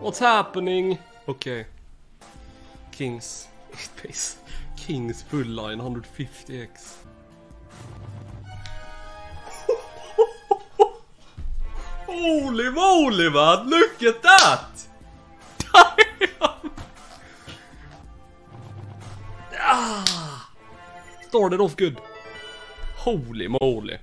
What's happening? Okay. Kings. It pays. Kings full line 150x. Holy moly man! Look at that! Damn! Ah! Started off good. Holy moly.